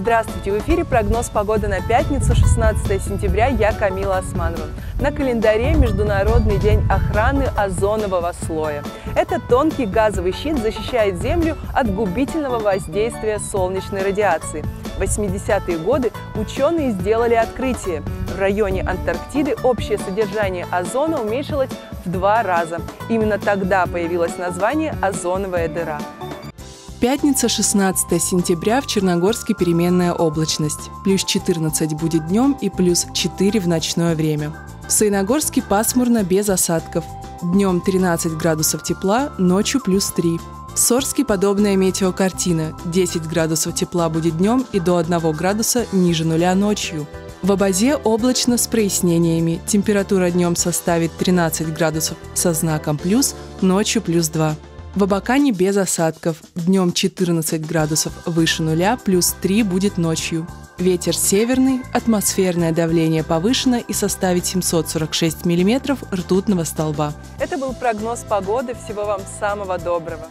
Здравствуйте! В эфире прогноз погоды на пятницу, 16 сентября. Я Камила Османова. На календаре Международный день охраны озонового слоя. Этот тонкий газовый щит защищает Землю от губительного воздействия солнечной радиации. В 80-е годы ученые сделали открытие. В районе Антарктиды общее содержание озона уменьшилось в два раза. Именно тогда появилось название «озоновая дыра». Пятница, 16 сентября, в Черногорске переменная облачность. Плюс 14 будет днем и плюс 4 в ночное время. В Саиногорске пасмурно, без осадков. Днем 13 градусов тепла, ночью плюс 3. В Сорске подобная метеокартина. 10 градусов тепла будет днем и до 1 градуса ниже нуля ночью. В Абазе облачно с прояснениями. Температура днем составит 13 градусов со знаком плюс, ночью плюс 2. В Абакане без осадков. Днем 14 градусов выше нуля, плюс 3 будет ночью. Ветер северный, атмосферное давление повышено и составит 746 миллиметров ртутного столба. Это был прогноз погоды. Всего вам самого доброго.